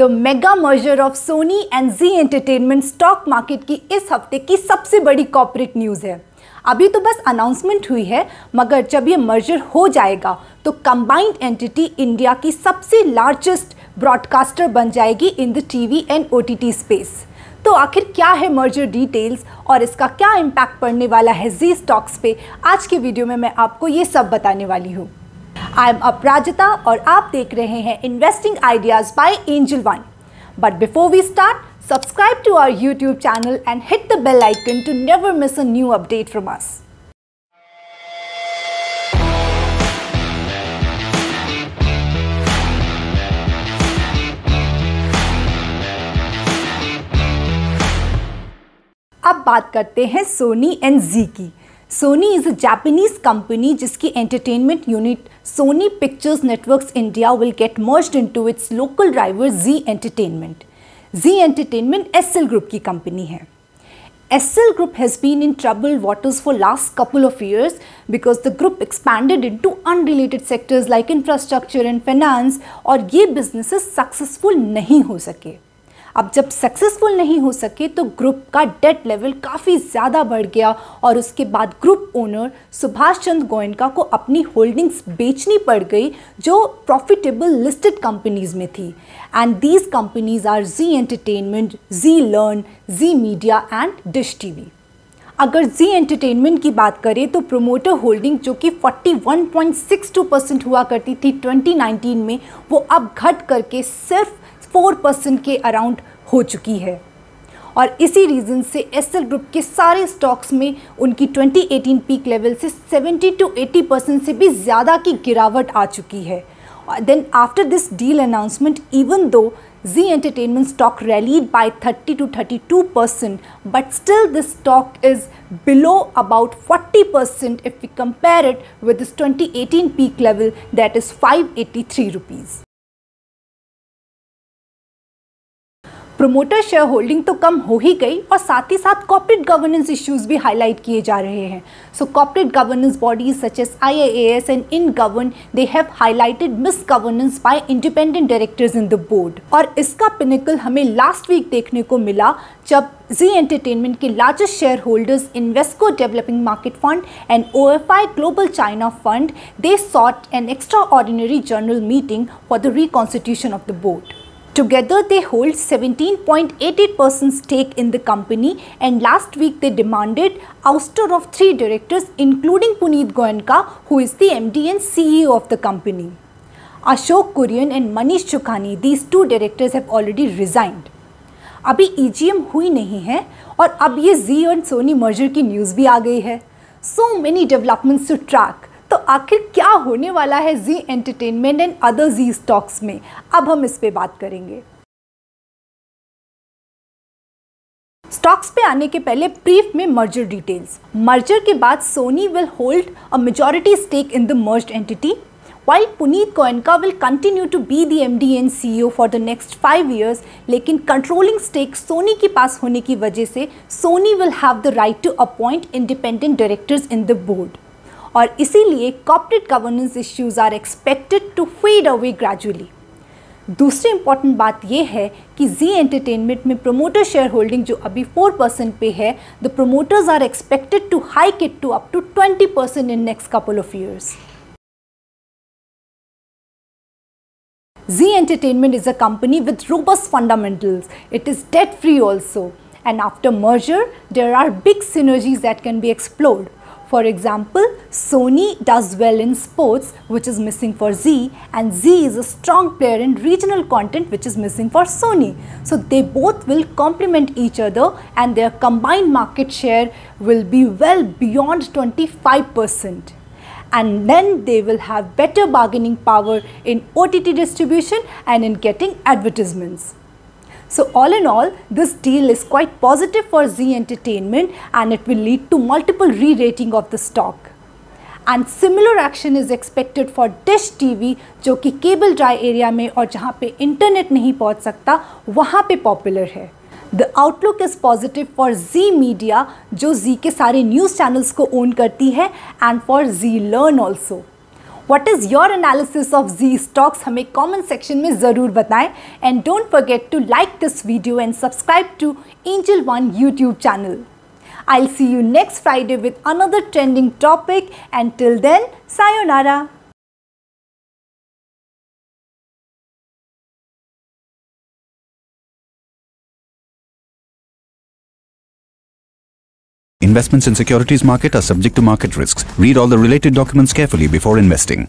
The mega merger of Sony and Zee Entertainment stock market की इस हफ़्ते की सबसे बड़ी कॉर्पोरेट न्यूज़ है। अभी तो बस अनाउंसमेंट हुई है, मगर जब ये मर्जर हो जाएगा तो कंबाइंड एंटिटी इंडिया की सबसे लार्जेस्ट ब्रॉडकास्टर बन जाएगी in the TV and OTT space तो आखिर क्या है मर्जर डिटेल्स और इसका क्या इम्पैक्ट पड़ने वाला है जी स्टॉक्स पे? आज के वीडियो में मैं आपको ये सब बताने वाली हूँ। आई एम अपराजिता और आप देख रहे हैं investing ideas by Angel One but before we start subscribe to our YouTube channel and hit the bell icon to never miss a new update from us अब बात करते हैं सोनी एंड जी की। Sony is a Japanese company जिसकी Entertainment unit Sony Pictures Network India will get merged into its local driver Zee Entertainment Zee Entertainment S L group की company है। S L group has been in trouble waters for last couple of years because the group expanded into unrelated sectors like infrastructure and finance और ये businesses successful नहीं हो सके। अब जब successful नहीं हो सके तो ग्रुप का डेट लेवल काफ़ी ज़्यादा बढ़ गया और उसके बाद ग्रुप ओनर सुभाष चंद्र गोयनका को अपनी होल्डिंग्स बेचनी पड़ गई, जो प्रॉफिटेबल लिस्टेड कंपनीज़ में थी। And these companies are Zee Entertainment Zee Learn Zee Media and Dish TV अगर जी एंटरटेनमेंट की बात करें तो प्रोमोटर होल्डिंग जो कि 41.62 परसेंट हुआ करती थी 2019 में, वो अब घट करके सिर्फ़ फोर परसेंट के अराउंड हो चुकी है। और इसी रीजन से एसएल ग्रुप के सारे स्टॉक्स में उनकी 2018 पीक लेवल से 70 टू 80 परसेंट से भी ज़्यादा की गिरावट आ चुकी है। और then after this deal announcement even though Zee Entertainment stock rallied by 30 to 32 two percent but still this stock is below about 40 percent if you compare it with this 2018 peak level that is five eighty three rupees promoter share holding तो कम हो ही गई और साथ ही साथ corporate governance issues भी हाईलाइट किए जा रहे हैं। So corporate governance bodies such as I I A S and InGovern they have highlighted misgovernance by independent directors in the board और इसका पिनिकल हमें लास्ट वीक देखने को मिला जब जी एंटरटेनमेंट के largest share holders Invesco Developing Market Fund and O F I Global China Fund they sought an extraordinary general meeting for the reconstitution of the board Together, they hold 17.88% stake in the company and last week they demanded ouster of three directors including Puneet Goenka who is the MD and CEO of the company. Ashok Kurian and Manish Chukhani, these two directors have already resigned. अभी EGM हुई नहीं है और अब ये Zee और Sony merger की news भी आ गई है so many developments to track तो आखिर क्या होने वाला है Zee Entertainment and other Zee stocks में? अब हम इस पर बात करेंगे। स्टॉक्स पे आने के पहले ब्रीफ में मर्जर डिटेल्स मर्जर के बाद Sony will hold a majority stake in the merged entity Goenka will continue to be the M D and CEO for the next five years लेकिन कंट्रोलिंग स्टेक सोनी के पास होने की वजह से Sony will have the right to appoint independent directors in the board और इसीलिए corporate governance issues are expected to fade away gradually दूसरी इंपॉर्टेंट बात यह है कि जी एंटरटेनमेंट में प्रोमोटर शेयर होल्डिंग जो अभी फोर परसेंट पे है the promoters are expected to hike it to up to twenty percent in next couple of years Z Entertainment is a company with robust fundamentals. It is debt free also. And after merger, there are big synergies that can be explored. For example, Sony does well in sports which is missing for Z and Z is a strong player in regional content which is missing for Sony. So they both will complement each other and their combined market share will be well beyond 25% and then they will have better bargaining power in OTT distribution and in getting advertisements. So all in all, this deal is quite positive for Z Entertainment and it will lead to multiple re-rating of the stock. And similar action is expected for Dish TV जो कि cable dry area में और जहाँ पे internet नहीं पहुँच सकता वहाँ पे पॉपुलर है the outlook is positive for Zee Media जो जी के सारे न्यूज़ चैनल्स को ओन करती है and for Zee Learn also What is your analysis of Z stocks? हमें comment section में ज़रूर बताएं and don't forget to like this video and subscribe to Angel One YouTube channel. I'll see you next Friday with another trending topic and till then, sayonara. Investments in securities market are subject to market risks. Read all the related documents carefully before investing.